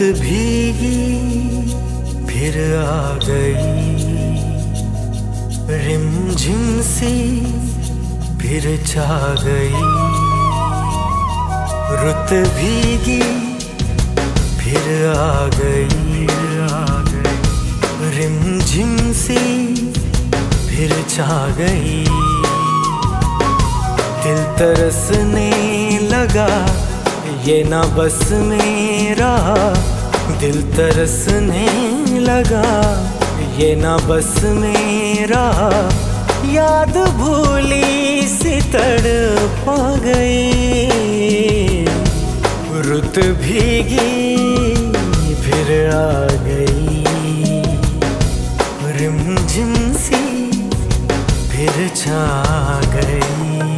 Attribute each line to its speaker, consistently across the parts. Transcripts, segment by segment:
Speaker 1: रुत भीगी फिर आ गई। रिमझिम सी फिर छा गई। रुत भीगी फिर आ गई आ गई। रिमझिम सी फिर छा गई। दिल तरसने लगा ये ना बस मेरा, दिल तरसने लगा। ये ना बस मेरा, याद भूली सी पा गई। रुत भीगी, फिर आ गई। रिमझिम सी, फिर छा गई।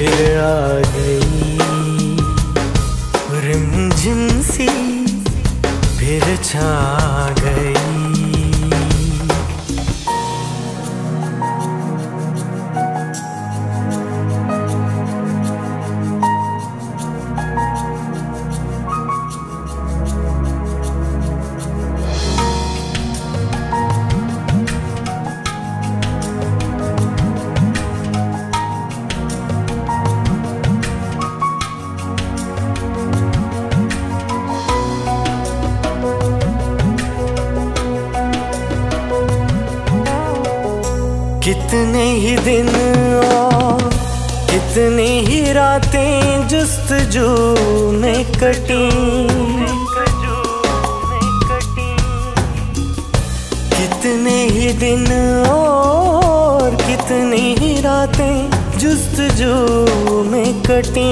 Speaker 1: फिर आ गई रिमझिम सी फिर छा गई। कितने ही दिन और कितनी ही रातें जुस्तजू में कटी। कितने ही दिन और कितनी ही रातें जुस्तजू में कटी।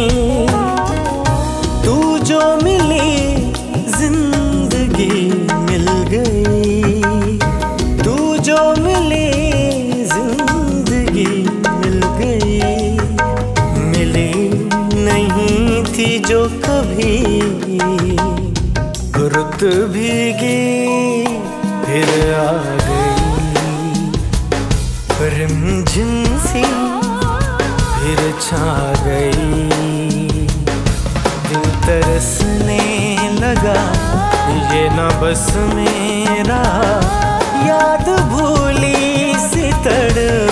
Speaker 1: तू जो मिली रुत भीगी, फिर आ गई। रिमझिम सी फिर छा गई। दिल तरसने लगा, ये न बस मेरा। याद भूली सितड़